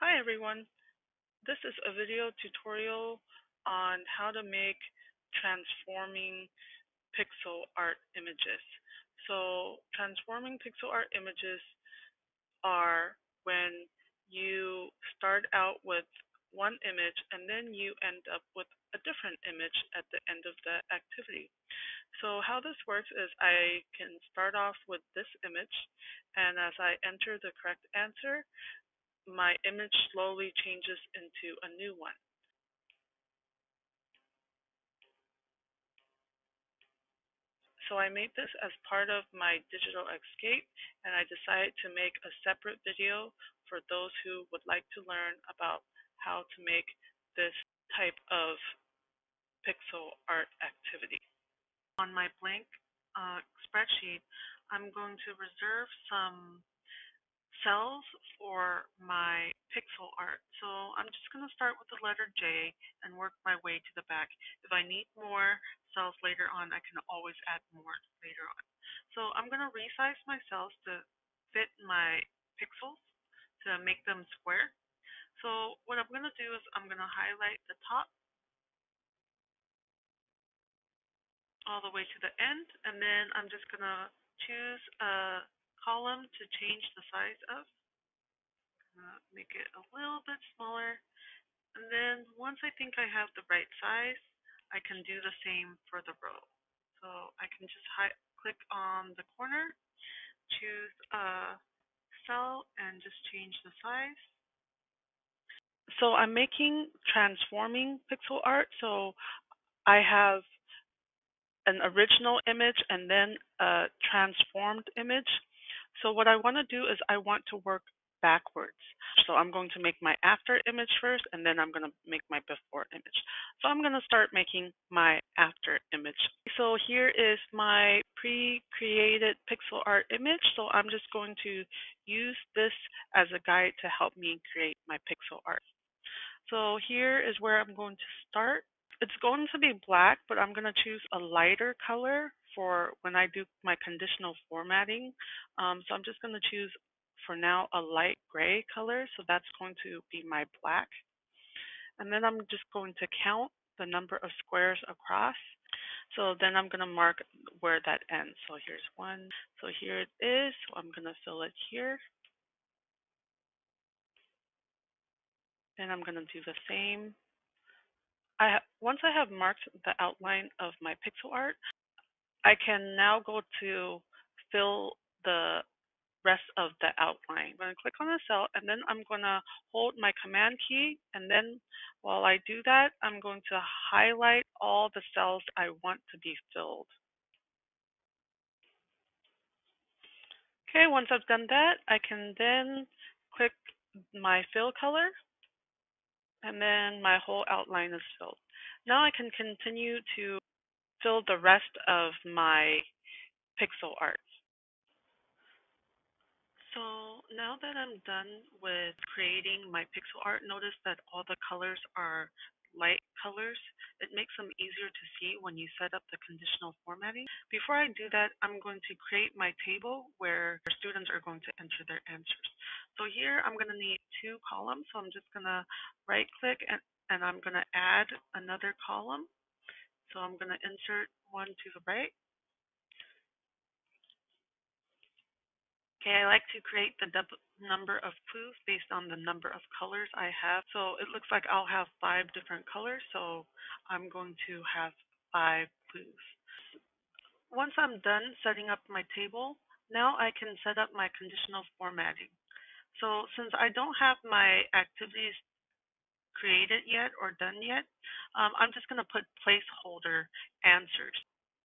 Hi everyone, this is a video tutorial on how to make transforming pixel art images. So transforming pixel art images are when you start out with one image and then you end up with a different image at the end of the activity. So how this works is I can start off with this image and as I enter the correct answer, my image slowly changes into a new one. So I made this as part of my digital escape and I decided to make a separate video for those who would like to learn about how to make this type of pixel art activity. On my blank uh, spreadsheet, I'm going to reserve some cells for my pixel art. So I'm just going to start with the letter J and work my way to the back. If I need more cells later on, I can always add more later on. So I'm going to resize my cells to fit my pixels to make them square. So what I'm going to do is I'm going to highlight the top all the way to the end, and then I'm just going to choose a column to change the size of. Uh, make it a little bit smaller. And then once I think I have the right size, I can do the same for the row. So I can just click on the corner, choose a cell, and just change the size. So I'm making transforming pixel art. So I have an original image and then a transformed image. So what I want to do is I want to work backwards. So I'm going to make my after image first and then I'm going to make my before image. So I'm going to start making my after image. So here is my pre-created pixel art image. So I'm just going to use this as a guide to help me create my pixel art. So here is where I'm going to start. It's going to be black, but I'm going to choose a lighter color for when I do my conditional formatting. Um, so I'm just going to choose for now a light gray color. So that's going to be my black. And then I'm just going to count the number of squares across. So then I'm going to mark where that ends. So here's one. So here it is. So I'm going to fill it here. And I'm going to do the same. I once I have marked the outline of my pixel art, I can now go to fill the rest of the outline. I'm going to click on the cell and then I'm going to hold my command key and then while I do that I'm going to highlight all the cells I want to be filled. Okay, once I've done that I can then click my fill color and then my whole outline is filled. Now I can continue to fill the rest of my pixel art. So now that I'm done with creating my pixel art, notice that all the colors are light colors. It makes them easier to see when you set up the conditional formatting. Before I do that, I'm going to create my table where students are going to enter their answers. So here I'm going to need two columns. So I'm just going to right click and, and I'm going to add another column. So I'm going to insert one to the right. Okay, I like to create the number of clues based on the number of colors I have. So it looks like I'll have five different colors, so I'm going to have five clues. Once I'm done setting up my table, now I can set up my conditional formatting. So since I don't have my activities created yet or done yet, um, I'm just going to put placeholder answers.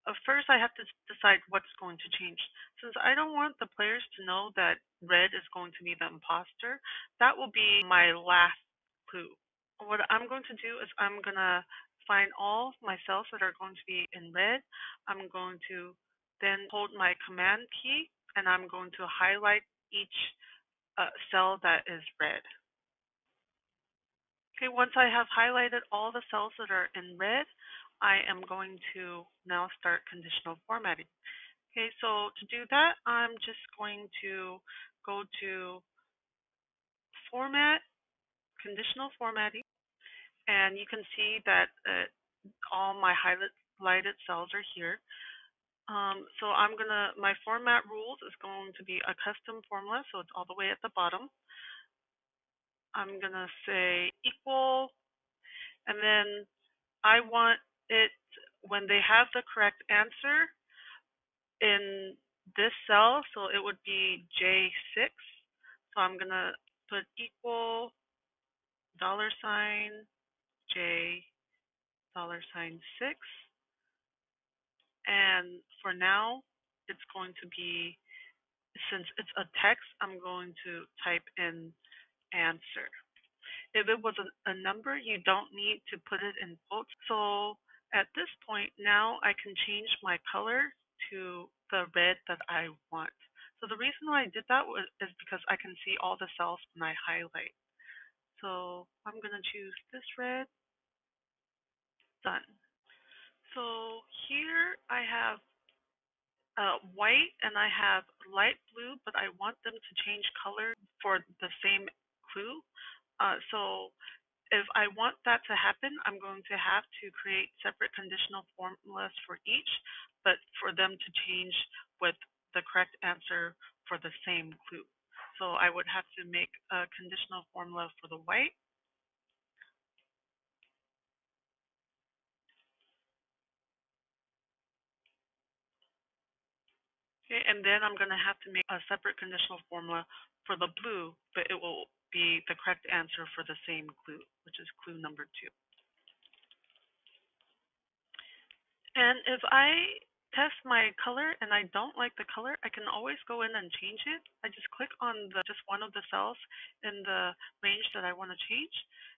Uh, first, I have to decide what's going to change. Since I don't want the players to know that red is going to be the imposter, that will be my last clue. What I'm going to do is I'm going to find all my cells that are going to be in red. I'm going to then hold my command key and I'm going to highlight each cell that is red. Okay, once I have highlighted all the cells that are in red, I am going to now start conditional formatting. Okay, so to do that, I'm just going to go to Format, conditional formatting and you can see that uh, all my highlighted cells are here. Um, so I'm gonna, my format rules is going to be a custom formula, so it's all the way at the bottom. I'm gonna say equal, and then I want it when they have the correct answer in this cell, so it would be J6. So I'm gonna put equal dollar sign J dollar sign six. And for now, it's going to be, since it's a text, I'm going to type in answer. If it was a, a number, you don't need to put it in quotes. So at this point, now I can change my color to the red that I want. So the reason why I did that was, is because I can see all the cells when I highlight. So I'm going to choose this red done. So here I have uh, white and I have light blue, but I want them to change color for the same clue. Uh, so if I want that to happen, I'm going to have to create separate conditional formulas for each, but for them to change with the correct answer for the same clue. So I would have to make a conditional formula for the white Okay, and then I'm going to have to make a separate conditional formula for the blue, but it will be the correct answer for the same clue, which is clue number two. And if I test my color and I don't like the color, I can always go in and change it. I just click on the just one of the cells in the range that I want to change,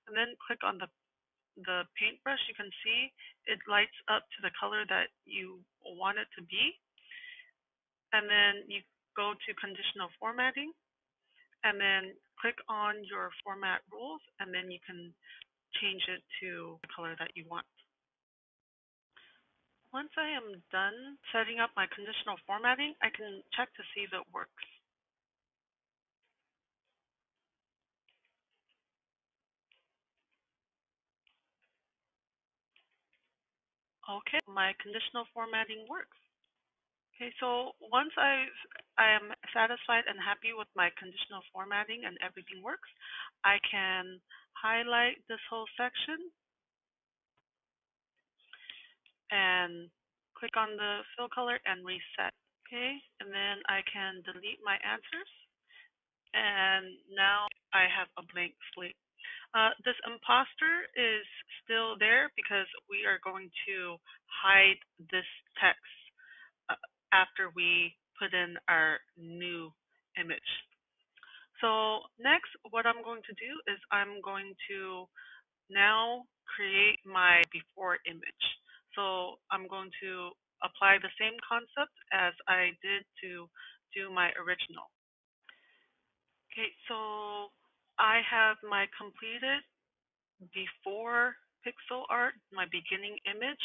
and then click on the the paintbrush. You can see it lights up to the color that you want it to be and then you go to conditional formatting and then click on your format rules and then you can change it to the color that you want. Once I am done setting up my conditional formatting, I can check to see if it works. Okay, my conditional formatting works. Okay, so once I've, I am satisfied and happy with my conditional formatting and everything works, I can highlight this whole section and click on the fill color and reset. Okay, and then I can delete my answers. And now I have a blank slate. Uh, this imposter is still there because we are going to hide this text after we put in our new image. So next, what I'm going to do is I'm going to now create my before image. So I'm going to apply the same concept as I did to do my original. Okay, so I have my completed before pixel art, my beginning image.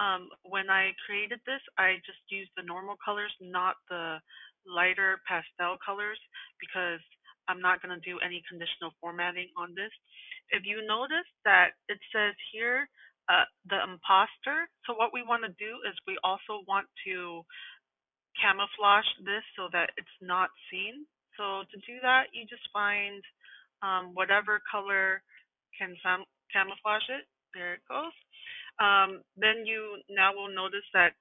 Um, when I created this, I just used the normal colors, not the lighter pastel colors, because I'm not going to do any conditional formatting on this. If you notice that it says here, uh, the imposter, so what we want to do is we also want to camouflage this so that it's not seen. So to do that, you just find um, whatever color can camouflage it. There it goes um, then you now will notice that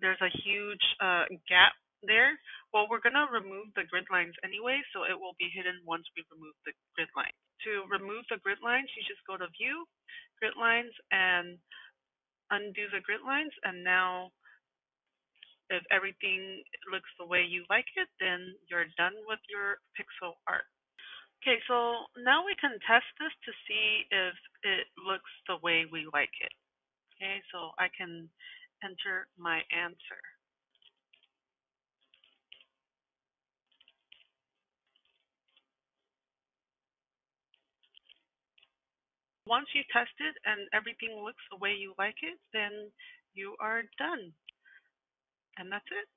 there's a huge uh, gap there. Well, we're going to remove the grid lines anyway, so it will be hidden once we remove the grid lines. To remove the grid lines, you just go to View, Grid Lines, and undo the grid lines. And now, if everything looks the way you like it, then you're done with your pixel art. Okay, so now we can test this to see if it looks the way we like it. Okay, so I can enter my answer. Once you test it and everything looks the way you like it, then you are done. And that's it.